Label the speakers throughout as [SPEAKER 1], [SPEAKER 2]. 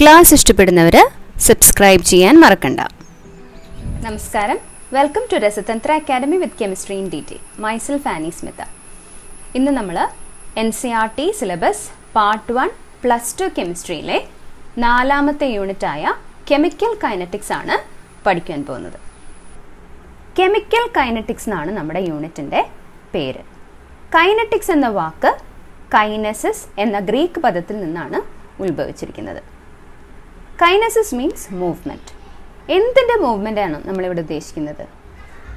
[SPEAKER 1] Class ഇഷ്ടപ്പെടുന്നവർ subscribe ചെയ്യാൻ മറക്കണ്ട.
[SPEAKER 2] നമസ്കാരം. Welcome to Rasathanthra academy with chemistry in D T myself Fani Smitha ഇന്ന് നമ്മൾ N C R T syllabus part one plus two കെമിസ്ട്രിയിലെ നാലാമത്തെ യൂണിറ്റായ chemical kinetics ആണ് പഠിക്കാൻ പോകുന്നത്. കെമിക്കൽ കൈനറ്റിക്സ് എന്നാണ് നമ്മുടെ യൂണിറ്റിന്റെ പേര്. കൈനറ്റിക്സ് എന്ന വാക്ക് കൈനസിസ് എന്ന ഗ്രീക്ക് പദത്തിൽ നിന്നാണ് ഉത്ഭവിച്ചിരിക്കുന്നത്. കൈനസിസ് മീൻസ് മൂവ്മെന്റ് എന്തിന്റെ മൂവ്മെന്റ് ആണ് നമ്മളിവിടെ ഉദ്ദേശിക്കുന്നത്?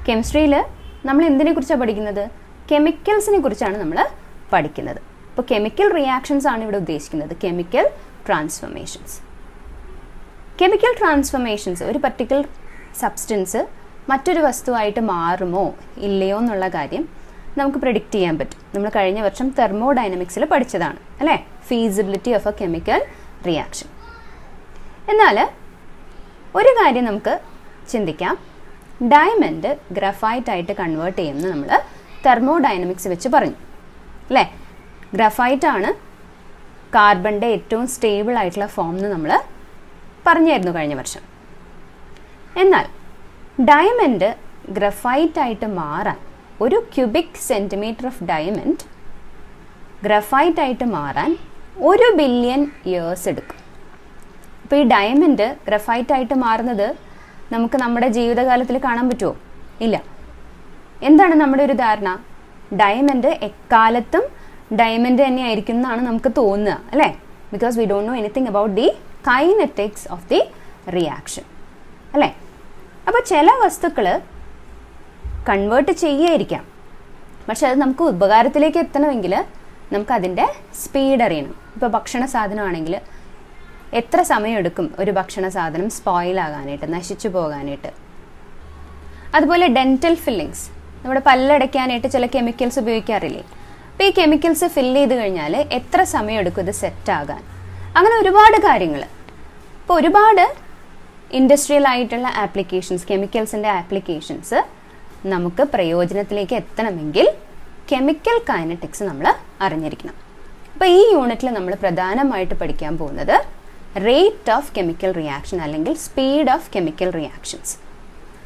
[SPEAKER 2] കെമിസ്ട്രിയിൽ നമ്മൾ എന്തിനെ കുറിച്ചാണ് പഠിക്കുന്നത്? കെമിക്കൽസിനെ കുറിച്ചാണ് നമ്മൾ പഠിക്കുന്നത്. അപ്പോൾ കെമിക്കൽ റിയാക്ഷൻസ് ആണ് ഇവിടെ ഉദ്ദേശിക്കുന്നത്. കെമിക്കൽ ട്രാൻസ്ഫോർമേഷൻസ് കെമിക്കൽ ട്രാൻസ്ഫോർമേഷൻസ് ഒരു പർട്ടിക്കുലർ സബ്സ്റ്റൻസ് മറ്റൊരു വസ്തുവായിട്ട് മാറുമോ? ഇല്ലയോ എന്നുള്ള കാര്യം നമുക്ക് പ്രിഡിക്റ്റ് ചെയ്യാൻ പറ്റും. നമ്മൾ കഴിഞ്ഞ വർഷം തെർമോഡൈനമിക്സിൽ പഠിച്ചതാണ്. അല്ലേ? Feasibility of a chemical reaction എന്നാൽ ഒരു കാര്യം നമുക്ക് ചിന്തിക്കാം. ഡയമണ്ട് ഗ്രഫൈറ്റ് ആയിട്ട് കൺവേർട്ട് ചെയ്യുമെന്ന് നമ്മൾ തെർമോഡൈനമിക്സ് വെച്ച് പറഞ്ഞു. അല്ലേ? ഗ്രഫൈറ്റ് ആണ് കാർബണിന്റെ ഏറ്റവും സ്റ്റേബിൾ ആയിട്ടുള്ള ഫോം എന്ന് നമ്മൾ പറഞ്ഞായിരുന്നു കഴിഞ്ഞ വർഷം. എന്നാൽ ഡയമണ്ട് ഗ്രഫൈറ്റ് ആയിട്ട് മാറാൻ ഒരു cubic centimetre of diamond graphite ആയിട്ട് മാറാൻ ഒരു ബില്യൺ ഇയേഴ്സ് എടുക്കും. അപ്പോൾ ഈ ഡയമണ്ട് ഗ്രഫൈറ്റ് ആയിട്ട് മാറുന്നത് നമുക്ക് നമ്മുടെ ജീവിതകാലത്തിൽ കാണാൻ പറ്റുമോ ഇല്ല. എന്താണ് നമ്മുടെ ഒരു ധാരണ? ഡയമണ്ട് എക്കാലത്തും ഡയമണ്ട് തന്നെ ആയിരിക്കും എന്നാണ് നമുക്ക് തോന്നുക അല്ലേ? Because we don't know anything about the kinetics of the reaction അല്ലേ? അപ്പോൾ ചില വസ്തുക്കൾ കൺവേർട്ട് ചെയ്യായിരിക്കാം. പക്ഷെ അത് നമുക്ക് ഉപകാരത്തിലേക്ക് എത്തണമെങ്കിൽ നമുക്ക് അതിന്റെ സ്പീഡ് അറിയണം. ഇപ്പോൾ ഭക്ഷണ സാധനമാണെങ്കിൽ എത്ര സമയമെടുക്കും ഒരു ഭക്ഷണ സാധനം സ്പോയിലാകാനായിട്ട് നശിച്ചു പോകാനായിട്ട്? അതുപോലെ ഡെന്റൽ ഫില്ലിങ്സ് നമ്മുടെ പല്ലടയ്ക്കാനായിട്ട് ചില കെമിക്കൽസ് ഉപയോഗിക്കാറില്ലേ? അപ്പോൾ ഈ കെമിക്കൽസ് ഫില്ല് ചെയ്ത് കഴിഞ്ഞാൽ എത്ര സമയം എടുക്കും ഇത് സെറ്റാകാൻ അങ്ങനെ ഒരുപാട് കാര്യങ്ങൾ ഇപ്പോൾ ഒരുപാട് ഇൻഡസ്ട്രിയൽ ആയിട്ടുള്ള ആപ്ലിക്കേഷൻസ് കെമിക്കൽസിന്റെ ആപ്ലിക്കേഷൻസ് നമുക്ക് പ്രയോജനത്തിലേക്ക് എത്തണമെങ്കിൽ കെമിക്കൽ കൈനറ്റിക്സ് നമ്മൾ അറിഞ്ഞിരിക്കണം. അപ്പോൾ ഈ യൂണിറ്റിൽ നമ്മൾ പ്രധാനമായിട്ട് പഠിക്കാൻ പോകുന്നത് റേറ്റ് ഓഫ് കെമിക്കൽ റിയാക്ഷൻ അല്ലെങ്കിൽ സ്പീഡ് ഓഫ് കെമിക്കൽ റിയാക്ഷൻസ്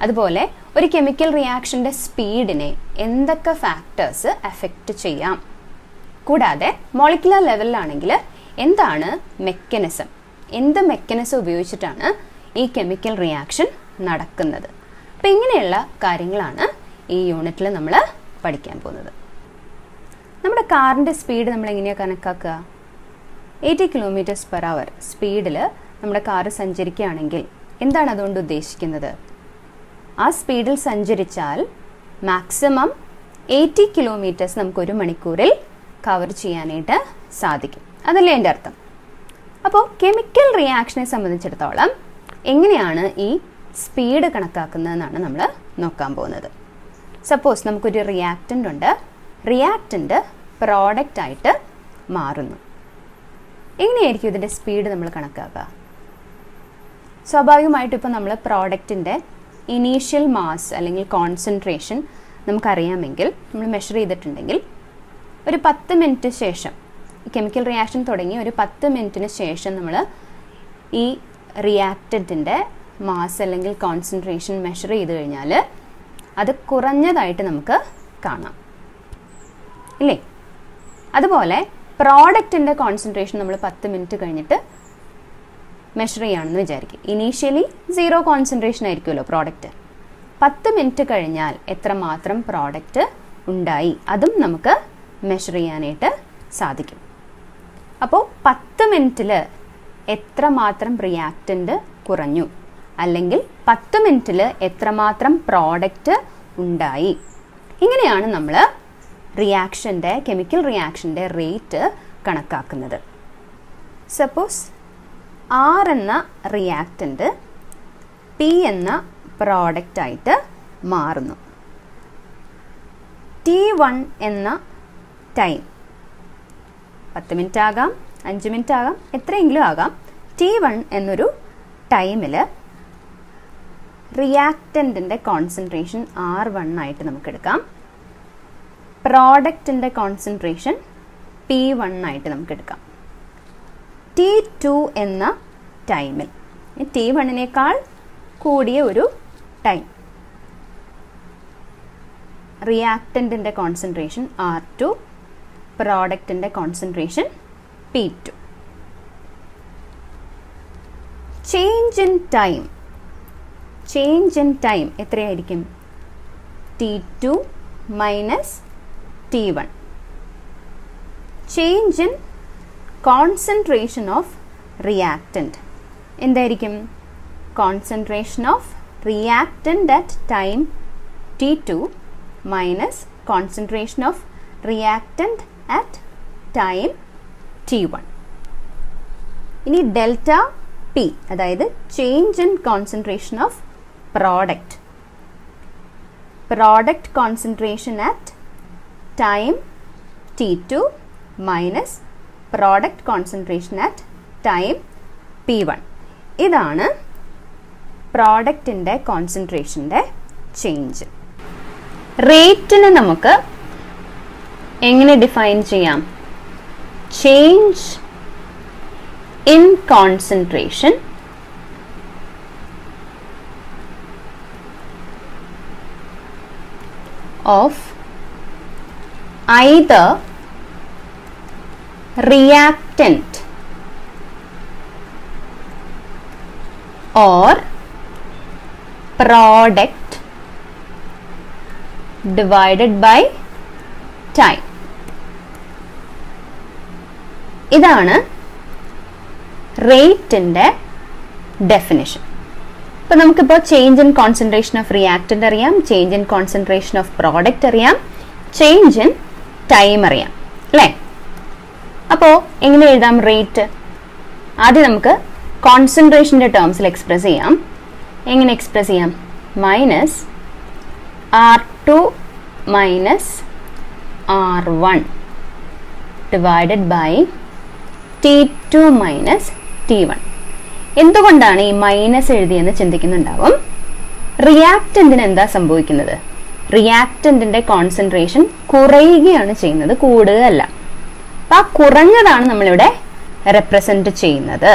[SPEAKER 2] അതുപോലെ ഒരു കെമിക്കൽ റിയാക്ഷന്റെ സ്പീഡിനെ എന്തൊക്കെ ഫാക്ടേഴ്സ് എഫക്റ്റ് ചെയ്യാം? കൂടാതെ മോളിക്കുലർ ലെവലിലാണെങ്കിൽ എന്താണ് മെക്കനിസം എന്ത് മെക്കനിസം ഉപയോഗിച്ചിട്ടാണ് ഈ കെമിക്കൽ റിയാക്ഷൻ നടക്കുന്നത്? അപ്പം ഇങ്ങനെയുള്ള കാര്യങ്ങളാണ് ഈ യൂണിറ്റിൽ നമ്മൾ പഠിക്കാൻ പോകുന്നത്. നമ്മുടെ കാറിന്റെ സ്പീഡ് നമ്മൾ എങ്ങനെയാണ് കണക്കാക്കുക? എയ്റ്റി കിലോമീറ്റേഴ്സ് പെർ അവർ സ്പീഡിൽ നമ്മുടെ കാറ് സഞ്ചരിക്കുകയാണെങ്കിൽ എന്താണ് അതുകൊണ്ട് ഉദ്ദേശിക്കുന്നത്? ആ സ്പീഡിൽ സഞ്ചരിച്ചാൽ മാക്സിമം എയ്റ്റി കിലോമീറ്റേഴ്സ് നമുക്ക് ഒരു മണിക്കൂറിൽ കവർ ചെയ്യാനായിട്ട് സാധിക്കും. അതല്ലേ എന്റെ അർത്ഥം? അപ്പോൾ കെമിക്കൽ റിയാക്ഷനെ സംബന്ധിച്ചിടത്തോളം എങ്ങനെയാണ് ഈ സ്പീഡ് കണക്കാക്കുന്നതെന്നാണ് നമ്മൾ നോക്കാൻ പോകുന്നത്. സപ്പോസ് നമുക്കൊരു റിയാക്റ്റന്റ് ഉണ്ട്. റിയാക്റ്റന്റ് പ്രോഡക്റ്റ് ആയിട്ട് മാറുന്നു. എങ്ങനെയായിരിക്കും ഇതിന്റെ സ്പീഡ് നമ്മൾ കണക്കാക്കുക? സ്വാഭാവികമായിട്ടും ഇപ്പോൾ നമ്മൾ പ്രോഡക്റ്റിന്റെ ഇനീഷ്യൽ മാസ് അല്ലെങ്കിൽ കോൺസെൻട്രേഷൻ നമുക്കറിയാമെങ്കിൽ നമ്മൾ മെഷർ ചെയ്തിട്ടുണ്ടെങ്കിൽ ഒരു പത്ത് മിനിറ്റ് ശേഷം കെമിക്കൽ റിയാക്ഷൻ തുടങ്ങി ഒരു പത്ത് മിനിറ്റിന് ശേഷം നമ്മൾ ഈ റിയാക്റ്റന്റിന്റെ മാസ് അല്ലെങ്കിൽ കോൺസെൻട്രേഷൻ മെഷർ ചെയ്ത് കഴിഞ്ഞാൽ അത് കുറഞ്ഞതായിട്ട് നമുക്ക് കാണാം. ഇല്ലേ? അതുപോലെ പ്രോഡക്റ്റിന്റെ കോൺസെൻട്രേഷൻ നമ്മൾ പത്ത് മിനിറ്റ് കഴിഞ്ഞിട്ട് മെഷർ ചെയ്യുകയാണെന്ന് വിചാരിക്കും. ഇനീഷ്യലി സീറോ കോൺസെൻട്രേഷൻ ആയിരിക്കുമല്ലോ പ്രോഡക്റ്റ് പത്ത് മിനിറ്റ് കഴിഞ്ഞാൽ എത്രമാത്രം പ്രോഡക്റ്റ് ഉണ്ടായി? അതും നമുക്ക് മെഷർ ചെയ്യാനായിട്ട് സാധിക്കും. അപ്പോൾ പത്ത് മിനിറ്റിൽ എത്രമാത്രം റിയാക്റ്റന്റ് കുറഞ്ഞു? അല്ലെങ്കിൽ പത്ത് മിനിറ്റിൽ എത്രമാത്രം പ്രോഡക്റ്റ് ഉണ്ടായി? ഇങ്ങനെയാണ് നമ്മൾ റിയാക്ഷന്റെ കെമിക്കൽ റിയാക്ഷന്റെ റേറ്റ് കണക്കാക്കുന്നത്. സപ്പോസ് ആർ എന്ന റിയാക്റ്റന്റ് പി എന്ന പ്രോഡക്റ്റായിട്ട് മാറുന്നു. ടി വൺ എന്ന ടൈം പത്ത് മിനിറ്റ് ആകാം അഞ്ച് മിനിറ്റ് ആകാം എത്രയെങ്കിലും ആകാം. ടി വൺ എന്നൊരു ടൈമിൽ റിയാക്റ്റന്റിന്റെ കോൺസെൻട്രേഷൻ ആർ വൺ ആയിട്ട് നമുക്ക് എടുക്കാം പ്രോഡക്റ്റിന്റെ കോൺസെൻട്രേഷൻ പി വൺ ആയിട്ട് നമുക്ക് എടുക്കാം. ടി ടു എന്ന ടൈമിൽ ടി വണ്ണിനേക്കാൾ കൂടിയ ഒരു ടൈം റിയാക്റ്റന്റിന്റെ concentration R two പ്രോഡക്റ്റിന്റെ concentration P two change in time change in time എത്രയായിരിക്കും? T two minus T one change in concentration of reactant എന്തായിരിക്കും? Concentration of reactant at time T two minus concentration of reactant at time T one ഇനി delta P അതായത് change in concentration of product product concentration at T two minus product concentration at time P one ഇതാണ് പ്രോഡക്റ്റിന്റെ കോൺസെൻട്രേഷന്റെ change റേറ്റിന് നമുക്ക് എങ്ങനെ define ചെയ്യാം? Change in concentration of either reactant or product divided by time. ഇതാണ് റേറ്റിന്റെ definition ഇപ്പം നമുക്കിപ്പോൾ change in concentration of reactant അറിയാം change in concentration of product അറിയാം. ചേഞ്ച് ഇൻ ടൈം അറിയാം അല്ലേ? അപ്പോൾ എങ്ങനെ എഴുതാം റേറ്റ് ആദ്യം നമുക്ക് കോൺസെൻട്രേഷന്റെ ടേംസിൽ എക്സ്പ്രസ് ചെയ്യാം. എങ്ങനെ എക്സ്പ്രസ് ചെയ്യാം? Minus R two minus R one divided by T two minus T one എന്തുകൊണ്ടാണ് ഈ മൈനസ് എഴുതിയെന്ന് ചിന്തിക്കുന്നുണ്ടാവും? റിയാക്റ്റന്റിന് എന്താ സംഭവിക്കുന്നത്? റിയാക്റ്റന്റിന്റെ കോൺസെൻട്രേഷൻ കുറയുകയാണ് ചെയ്യുന്നത് കൂടുകയല്ല. അപ്പൊ ആ കുറഞ്ഞതാണ് നമ്മളിവിടെ റെപ്രസെന്റ് ചെയ്യുന്നത്.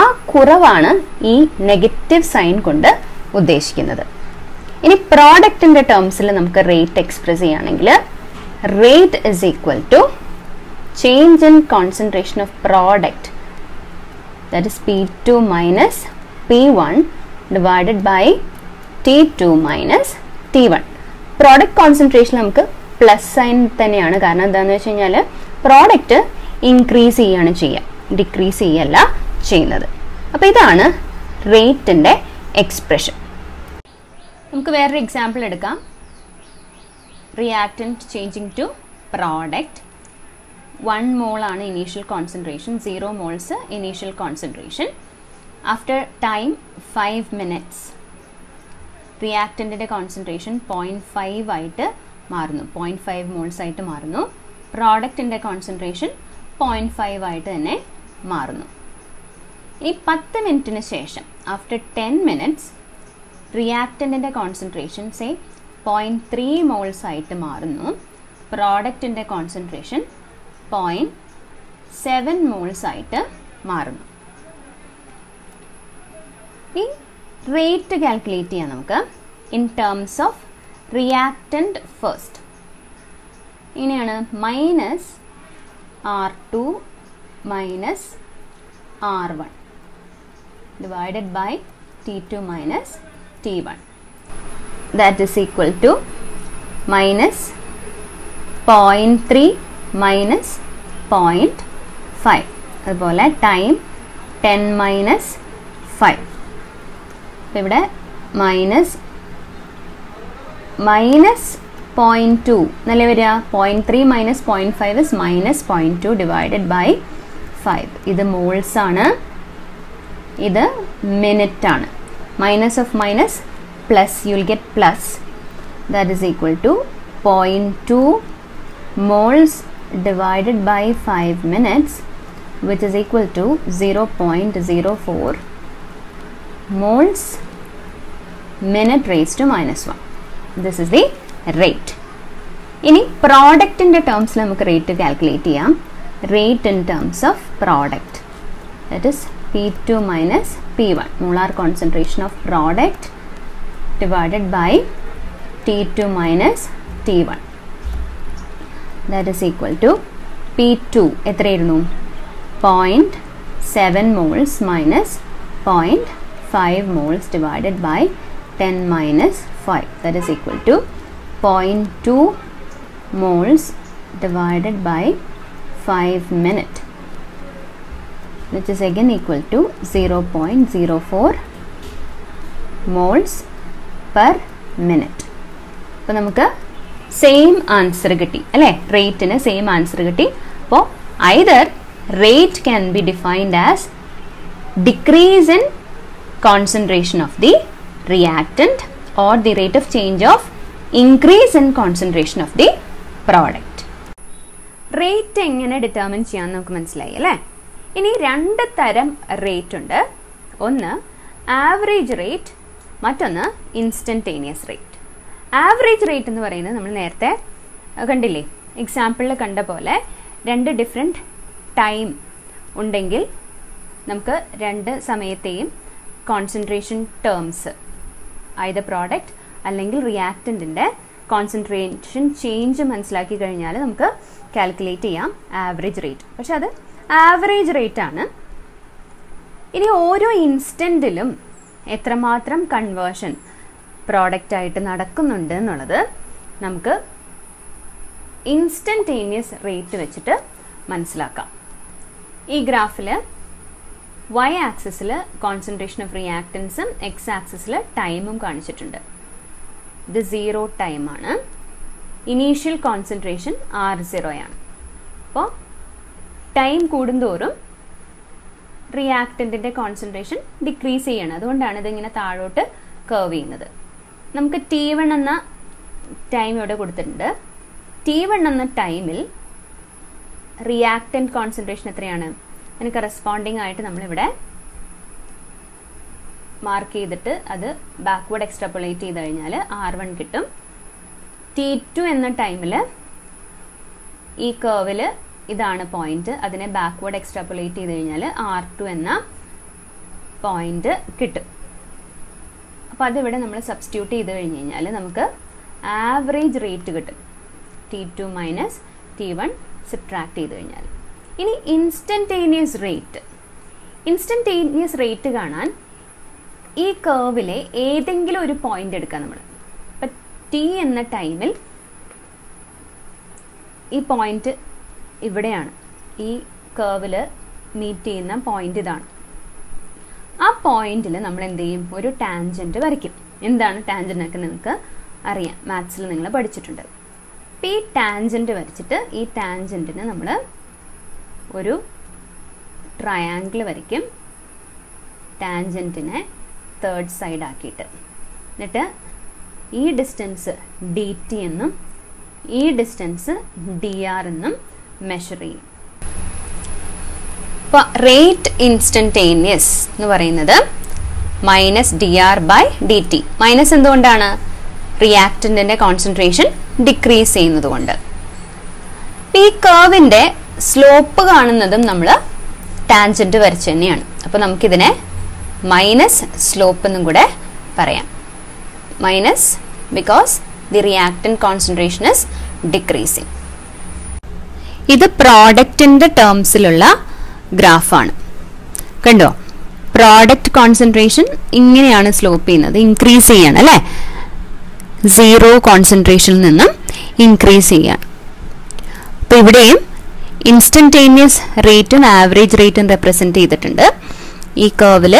[SPEAKER 2] ആ കുറവാണ് ഈ നെഗറ്റീവ് സൈൻ കൊണ്ട് ഉദ്ദേശിക്കുന്നത്. ഇനി പ്രോഡക്റ്റിന്റെ ടേംസിൽ നമുക്ക് റേറ്റ് എക്സ്പ്രസ് ചെയ്യുകയാണെങ്കിൽ rate is equal to change in concentration of product that is P2 minus P1 divided by T2 minus T1. Product concentration നമുക്ക് പ്ലസ് സൈൻ തന്നെയാണ്. കാരണം എന്താണെന്ന് വെച്ച് കഴിഞ്ഞാൽ പ്രോഡക്റ്റ് ഇൻക്രീസ് ചെയ്യാണ് ചെയ്യുക. ഡിക്രീസ് ചെയ്യല്ല ചെയ്യുന്നത്. അപ്പോൾ ഇതാണ് റേറ്റിന്റെ എക്സ്പ്രഷൻ നമുക്ക് വേറൊരു എക്സാമ്പിൾ എടുക്കാം. Reactant changing to product one മോളാണ് initial concentration zero moles initial concentration after time five minutes റിയാക്റ്റന്റിന്റെ concentration point five ആയിട്ട് മാറുന്നു. പോയിന്റ് ഫൈവ് മോൾസ് ആയിട്ട് മാറുന്നു. പ്രോഡക്റ്റിന്റെ കോൺസെൻട്രേഷൻ പോയിന്റ് ഫൈവ് ആയിട്ട് തന്നെ മാറുന്നു. ഇനി പത്ത് മിനിറ്റിന് ശേഷം after ten minutes റിയാക്റ്റന്റിന്റെ concentration say point three moles ആയിട്ട് മാറുന്നു. പ്രോഡക്റ്റിന്റെ കോൺസെൻട്രേഷൻ പോയിന്റ് സെവൻ മോൾസ് ആയിട്ട് മാറുന്നു. ഈ റേറ്റ് കാൽക്കുലേറ്റ് ചെയ്യാം നമുക്ക്. In terms of reactant first ഇങ്ങനെയാണ്. Minus R two minus R one divided by T two minus T one that is equal to minus point three minus point five അതുപോലെ time ten minus five അപ്പം ഇവിടെ minus minus point two എന്നല്ലേ വരിക? Point three minus point five is minus point two divided by five ഇത് moles ആണ്. ഇത് minute ആണ്. Minus of minus plus you will get plus that is equal to point two moles divided by 5 minutes which is equal to 0.04 moles minute raised to minus 1 this is the rate ഇനി പ്രോഡക്റ്റിന്റെ ടേംസിൽ നമുക്ക് rate calculate ചെയ്യാം rate in terms of product that is P2 minus P1 molar concentration of product divided by T2 minus T1 that is equal to P2 എത്രയായിരുന്നു point seven moles minus point five moles divided by ten minus five that is equal to point two moles divided by five minute which is again equal to 0.04 moles per minute അപ്പോൾ നമുക്ക് same answer കിട്ടി അല്ലേ റേറ്റിന് same answer കിട്ടി അപ്പോൾ either rate can be defined as decrease in concentration of the reactant or the rate of change of increase in concentration of the product. Rate എങ്ങനെ determine ചെയ്യാമെന്ന് നമുക്ക് മനസ്സിലായി അല്ലേ? ഇനി രണ്ട് തരം റേറ്റ് ഉണ്ട്. ഒന്ന് ആവറേജ് റേറ്റ് മറ്റൊന്ന് ഇൻസ്റ്റന്റേനിയസ് റേറ്റ് ആവറേജ് റേറ്റ് എന്ന് പറയുന്നത് നമ്മൾ നേരത്തെ കണ്ടില്ലേ? എക്സാമ്പിളിൽ കണ്ട പോലെ രണ്ട് ഡിഫറെന്റ് ടൈം ഉണ്ടെങ്കിൽ നമുക്ക് രണ്ട് സമയത്തെയും കോൺസെൻട്രേഷൻ ടേംസ് ആയത് പ്രോഡക്റ്റ് അല്ലെങ്കിൽ റിയാക്റ്റന്റിന്റെ കോൺസെൻട്രേഷൻ ചേഞ്ച് മനസ്സിലാക്കി കഴിഞ്ഞാൽ നമുക്ക് കാൽക്കുലേറ്റ് ചെയ്യാം ആവറേജ് റേറ്റ് പക്ഷെ അത് ആവറേജ് റേറ്റ് ആണ്. ഇനി ഓരോ ഇൻസ്റ്റന്റിലും എത്രമാത്രം കൺവേർഷൻ പ്രോഡക്റ്റ് ആയിട്ട് നടക്കുന്നുണ്ട് എന്നുള്ളത് നമുക്ക് ഇൻസ്റ്റന്റേനിയസ് റേറ്റ് വെച്ചിട്ട് മനസ്സിലാക്കാം. ഈ ഗ്രാഫിൽ വൈ ആക്സിസിൽ കോൺസെൻട്രേഷൻ ഓഫ് റിയാക്റ്റൻസും എക്സ് ആക്സിസിൽ ടൈമും കാണിച്ചിട്ടുണ്ട്. ഇത് സീറോ ടൈമാണ് ഇനീഷ്യൽ കോൺസെൻട്രേഷൻ ആർ സീറോയാണ് അപ്പോൾ ടൈം കൂടുന്തോറും റിയാക്റ്റന്റിന്റെ കോൺസെൻട്രേഷൻ ഡിക്രീസ് ചെയ്യണം. അതുകൊണ്ടാണ് ഇതിങ്ങനെ താഴോട്ട് കർവ് ചെയ്യുന്നത്. നമുക്ക് ടി വൺ എന്ന ടൈം ഇവിടെ കൊടുത്തിട്ടുണ്ട്. ടി വൺ എന്ന ടൈമിൽ റിയാക്റ്റന്റ് കോൺസെൻട്രേഷൻ എത്രയാണ്? അതിന് കറസ്പോണ്ടിങ് ആയിട്ട് നമ്മളിവിടെ മാർക്ക് ചെയ്തിട്ട് അത് ബാക്ക്വേർഡ് എക്സ്ട്രാപ്പുലേറ്റ് ചെയ്ത് കഴിഞ്ഞാൽ ആർ വൺ കിട്ടും. ടി ടു എന്ന ടൈമിൽ ഈ കേവിൽ ഇതാണ് പോയിന്റ് അതിനെ ബാക്ക്വേർഡ് എക്സ്ട്രാപ്പുലേറ്റ് ചെയ്ത് കഴിഞ്ഞാൽ ആർ ടു എന്ന പോയിന്റ് കിട്ടും. അപ്പോൾ അതിവിടെ നമ്മൾ സബ്സ്റ്റിറ്റ്യൂട്ട് ചെയ്ത് കഴിഞ്ഞ് കഴിഞ്ഞാൽ നമുക്ക് ആവറേജ് റേറ്റ് കിട്ടും. T two minus T one subtract ചെയ്ത് കഴിഞ്ഞാൽ ഇനി ഇൻസ്റ്റന്റേനിയസ് റേറ്റ് ഇൻസ്റ്റന്റേനിയസ് റേറ്റ് കാണാൻ ഈ കേർവിലെ ഏതെങ്കിലും ഒരു പോയിന്റ് എടുക്കാം നമ്മൾ. ഇപ്പം ടി എന്ന ടൈമിൽ ഈ പോയിന്റ് ഇവിടെയാണ്. ഈ കർവിൽ മീറ്റ് ചെയ്യുന്ന പോയിന്റ് ഇതാണ്. ആ പോയിന്റിൽ നമ്മൾ എന്ത് ചെയ്യും? ഒരു ടാൻജന്റ് വരയ്ക്കും. എന്താണ് ടാൻജന്റ് ഒക്കെ നിങ്ങൾക്ക് അറിയാം. മാത്സിൽ നിങ്ങൾ പഠിച്ചിട്ടുണ്ട്. അപ്പം ഈ ടാൻജന്റ് വരച്ചിട്ട് ഈ ടാൻജന്റിന് നമ്മൾ ഒരു ട്രയാങ്കിൾ വരയ്ക്കും. ടാൻജന്റിനെ തേർഡ് സൈഡ് ആക്കിയിട്ട്. എന്നിട്ട് ഈ ഡിസ്റ്റൻസ് ഡി ടി എന്നും ഈ ഡിസ്റ്റൻസ് ഡി ആർ എന്നും മെഷർ ചെയ്യും. ഇപ്പോൾ റേറ്റ് ഇൻസ്റ്റന്റേനിയസ് എന്ന് പറയുന്നത് minus D R by D T minus എന്തുകൊണ്ടാണ് റിയാക്റ്റന്റിന്റെ കോൺസെൻട്രേഷൻ ഡിക്രീസ് ചെയ്യുന്നത് കൊണ്ട്. ഈ കർവിന്റെ സ്ലോപ്പ് കാണുന്നതും നമ്മൾ ടാൻജന്റ് വരച്ച് തന്നെയാണ്. അപ്പോൾ നമുക്കിതിനെ മൈനസ് സ്ലോപ്പ് എന്നും കൂടെ പറയാം. Minus because the reactant concentration is decreasing ഇത് പ്രോഡക്റ്റിന്റെ ടേംസിലുള്ള ഗ്രാഫാണ്. കണ്ടോ? പ്രോഡക്റ്റ് കോൺസെൻട്രേഷൻ ഇങ്ങനെയാണ് സ്ലോപ്പ് ചെയ്യുന്നത്. ഇൻക്രീസ് ചെയ്യാണ് അല്ലേ? സീറോ കോൺസെൻട്രേഷനിൽ നിന്നും ഇൻക്രീസ് ചെയ്യാണ് അപ്പോൾ ഇവിടെയും ഇൻസ്റ്റന്റേനിയസ് റേറ്റും ആവറേജ് റേറ്റും റെപ്രസെന്റ് ചെയ്തിട്ടുണ്ട്. ഈ കർവിൽ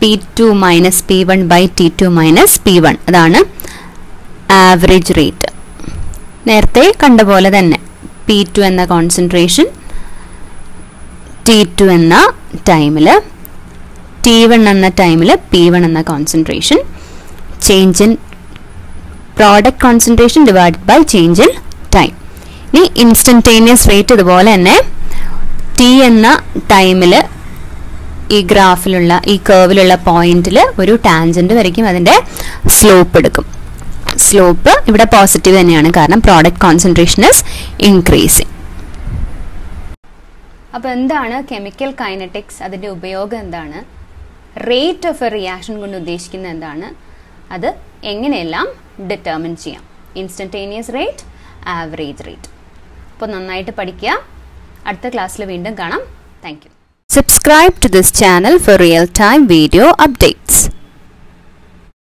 [SPEAKER 2] P two minus P one by T two minus P one അതാണ് ആവറേജ് റേറ്റ് നേരത്തെ കണ്ട പോലെ തന്നെ പി ടു എന്ന കോൺസെൻട്രേഷൻ ടി ടു എന്ന ടൈമിൽ ടി വൺ എന്ന ടൈമിൽ പി വൺ എന്ന concentration change in product concentration divide by change in time ഇനി ഇൻസ്റ്റന്റേനിയസ് റേറ്റ് ഇതുപോലെ തന്നെ ടി എന്ന ടൈമിൽ ഈ ഗ്രാഫിലുള്ള ഈ കേർവിലുള്ള പോയിന്റിൽ ഒരു ടാൻജന്റ് വരയ്ക്കും. അതിന്റെ സ്ലോപ്പ് എടുക്കും. സ്ലോപ്പ് ഇവിടെ പോസിറ്റീവ് തന്നെയാണ്. കാരണം പ്രോഡക്റ്റ് കോൺസെൻട്രേഷൻ ഇസ് ഇൻക്രീസിങ് അപ്പോൾ എന്താണ് കെമിക്കൽ കൈനറ്റിക്സ് അതിന്റെ ഉപയോഗം എന്താണ്? റേറ്റ് ഓഫ് എ റിയാക്ഷൻ കൊണ്ട് ഉദ്ദേശിക്കുന്നത് എന്താണ്? അത് എങ്ങനെയെല്ലാം ഡിറ്റർമിൻ ചെയ്യാം? ഇൻസ്റ്റന്റേനിയസ് റേറ്റ് ആവറേജ് റേറ്റ് അപ്പോൾ നന്നായിട്ട് പഠിക്കുക. അടുത്ത ക്ലാസ്സിൽ വീണ്ടും കാണാം. Thank you
[SPEAKER 1] subscribe to this channel for real time video updates